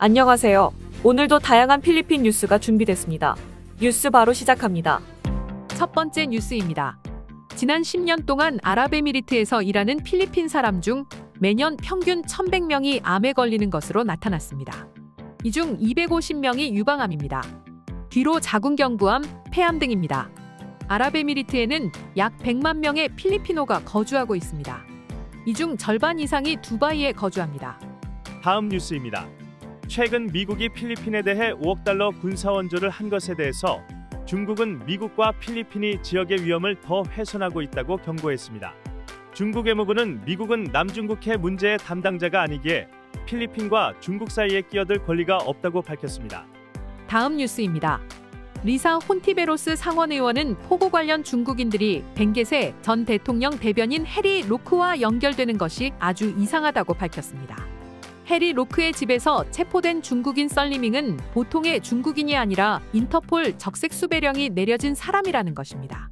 안녕하세요. 오늘도 다양한 필리핀 뉴스가 준비됐습니다. 뉴스 바로 시작합니다. 첫 번째 뉴스입니다. 지난 10년 동안 아랍에미리트에서 일하는 필리핀 사람 중 매년 평균 1,100명이 암에 걸리는 것으로 나타났습니다. 이 중 250명이 유방암입니다. 뒤로 자궁경부암, 폐암 등입니다. 아랍에미리트에는 약 100만 명의 필리피노가 거주하고 있습니다. 이 중 절반 이상이 두바이에 거주합니다. 다음 뉴스입니다. 최근 미국이 필리핀에 대해 5억 달러 군사 원조를 한 것에 대해서 중국은 미국과 필리핀이 지역의 위험을 더 훼손하고 있다고 경고했습니다. 중국 외무부는 미국은 남중국해 문제의 담당자가 아니기에 필리핀과 중국 사이에 끼어들 권리가 없다고 밝혔습니다. 다음 뉴스입니다. 리사 혼티베로스 상원 의원은 포고 관련 중국인들이 벵게세 전 대통령 대변인 해리 로크와 연결되는 것이 아주 이상하다고 밝혔습니다. 해리 로크의 집에서 체포된 중국인 썰리밍은 보통의 중국인이 아니라 인터폴 적색 수배령이 내려진 사람이라는 것입니다.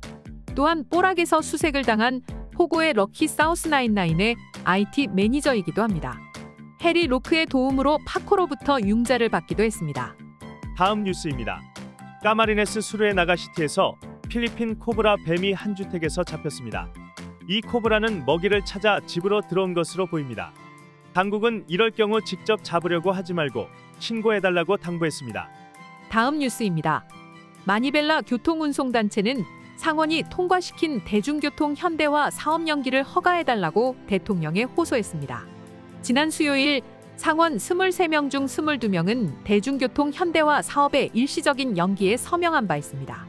또한 뽀락에서 수색을 당한 POGO의 Lucky South nine nine의 IT 매니저이기도 합니다. 해리 로크의 도움으로 PAGCOR로부터 융자를 받기도 했습니다. 다음 뉴스입니다. 까마리네스 수르의 나가시티에서 필리핀 코브라 뱀이 한 주택에서 잡혔습니다. 이 코브라는 먹이를 찾아 집으로 들어온 것으로 보입니다. 당국은 이럴 경우 직접 잡으려고 하지 말고 신고해달라고 당부했습니다. 다음 뉴스입니다. 마니벨라 교통운송단체는 상원이 통과시킨 대중교통 현대화 사업 연기를 허가해달라고 대통령에 호소했습니다. 지난 수요일 상원 23명 중 22명은 대중교통 현대화 사업의 일시적인 연기에 서명한 바 있습니다.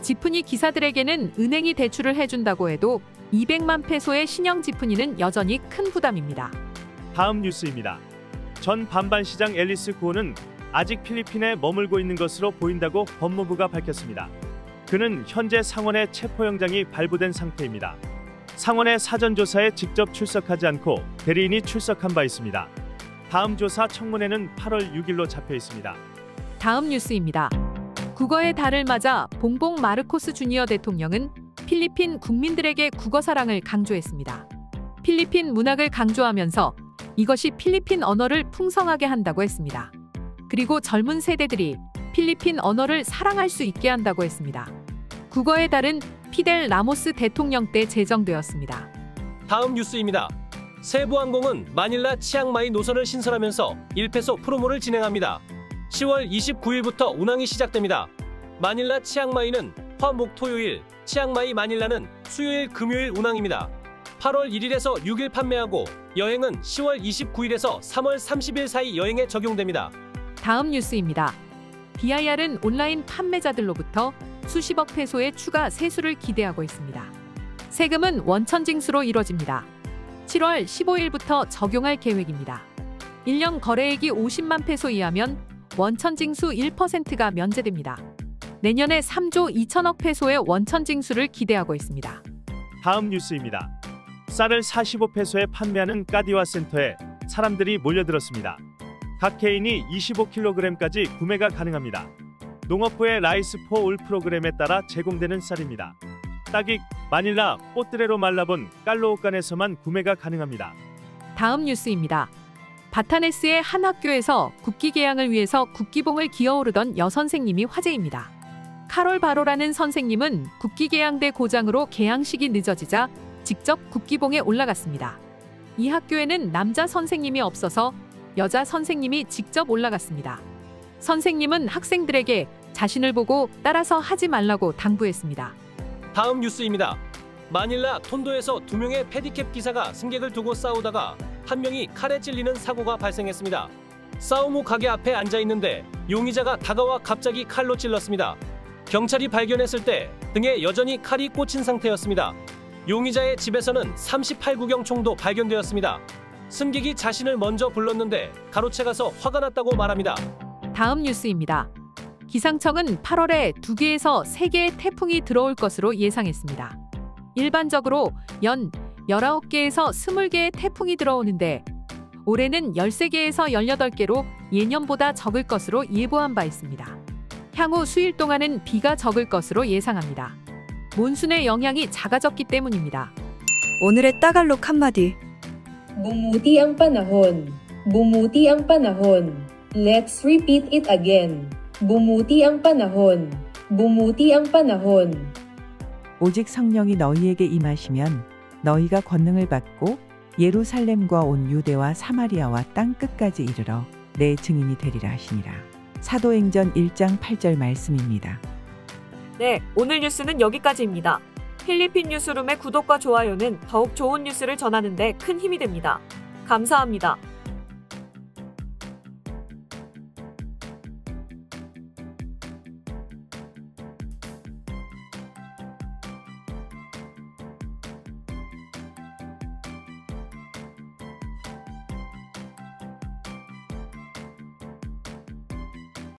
지프니 기사들에게는 은행이 대출을 해준다고 해도 200만 페소의 신형 지프니는 여전히 큰 부담입니다. 다음 뉴스입니다. 전 반반시장 앨리스 구호는 아직 필리핀에 머물고 있는 것으로 보인다고 법무부가 밝혔습니다. 그는 현재 상원의 체포영장이 발부된 상태입니다. 상원의 사전조사에 직접 출석하지 않고 대리인이 출석한 바 있습니다. 다음 조사 청문회는 8월 6일로 잡혀 있습니다. 다음 뉴스입니다. 국어의 달을 맞아 봉봉 마르코스 주니어 대통령은 필리핀 국민들에게 국어 사랑을 강조했습니다. 필리핀 문학을 강조하면서 이것이 필리핀 언어를 풍성하게 한다고 했습니다. 그리고 젊은 세대들이 필리핀 언어를 사랑할 수 있게 한다고 했습니다. 국어의 달은 피델 라모스 대통령 때 제정되었습니다. 다음 뉴스입니다. 세부항공은 마닐라 치앙마이 노선을 신설하면서 1페소 promo를 진행합니다. 10월 29일부터 운항이 시작됩니다. 마닐라 치앙마이는 화, 목, 토요일, 치앙마이 마닐라는 수요일, 금요일 운항입니다. 8월 1일에서 6일 판매하고 여행은 10월 29일에서 3월 30일 사이 여행에 적용됩니다. 다음 뉴스입니다. BIR은 온라인 판매자들로부터 수십억 페소의 추가 세수를 기대하고 있습니다. 세금은 원천징수로 이뤄집니다. 7월 15일부터 적용할 계획입니다. 1년 거래액이 50만 페소 이하면 원천징수 1%가 면제됩니다. 내년에 3조 2천억 페소의 원천징수를 기대하고 있습니다. 다음 뉴스입니다. 쌀을 45페소에 판매하는 까디와 센터에 사람들이 몰려들었습니다. 각 개인이 25kg까지 구매가 가능합니다. 농업부의 Rice for All 프로그램에 따라 제공되는 쌀입니다. 따귁, 마닐라, 뽀뜨레로 말라본 깔로옥간에서만 구매가 가능합니다. 다음 뉴스입니다. 바타네스의 한 학교에서 국기 개양을 위해서 국기봉을 기어오르던 여선생님이 화제입니다. 카롤 바로라는 선생님은 국기 개양대 고장으로 개양식이 늦어지자 직접 국기봉에 올라갔습니다. 이 학교에는 남자 선생님이 없어서 여자 선생님이 직접 올라갔습니다. 선생님은 학생들에게 자신을 보고 따라서 하지 말라고 당부했습니다. 다음 뉴스입니다. 마닐라 톤도에서 두 명의 패디캡 기사가 승객을 두고 싸우다가 한 명이 칼에 찔리는 사고가 발생했습니다. 싸움 후 가게 앞에 앉아 있는데 용의자가 다가와 갑자기 칼로 찔렀습니다. 경찰이 발견했을 때 등에 여전히 칼이 꽂힌 상태였습니다. 용의자의 집에서는 38구경 총도 발견되었습니다. 승객이 자신을 먼저 불렀는데 가로채 가서 화가 났다고 말합니다. 다음 뉴스입니다. 기상청은 8월에 2개에서 3개의 태풍이 들어올 것으로 예상했습니다. 일반적으로 연 19개에서 20개의 태풍이 들어오는데 올해는 13개에서 18개로 예년보다 적을 것으로 예보한 바 있습니다. 향후 수일 동안은 비가 적을 것으로 예상합니다. 몬순의 영향이 작아졌기 때문입니다. 오늘의 따갈록 한마디. Bumuti ang panahon. Bumuti ang panahon. Let's repeat it again. Bumuti ang panahon. Bumuti ang panahon. 오직 성령이 너희에게 임하시면 너희가 권능을 받고 예루살렘과 온 유대와 사마리아와 땅 끝까지 이르러 내 증인이 되리라 하시니라. 사도행전 1장 8절 말씀입니다. 네, 오늘 뉴스는 여기까지입니다. 필리핀 뉴스룸의 구독과 좋아요는 더욱 좋은 뉴스를 전하는데 큰 힘이 됩니다. 감사합니다.